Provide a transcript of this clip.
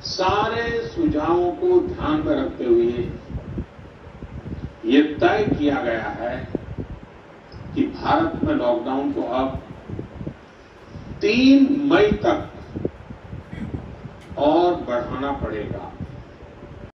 सारे सुझावों को ध्यान में रखते हुए यह तय किया गया है कि भारत में लॉकडाउन को अब तीन मई तक और बढ़ाना पड़ेगा।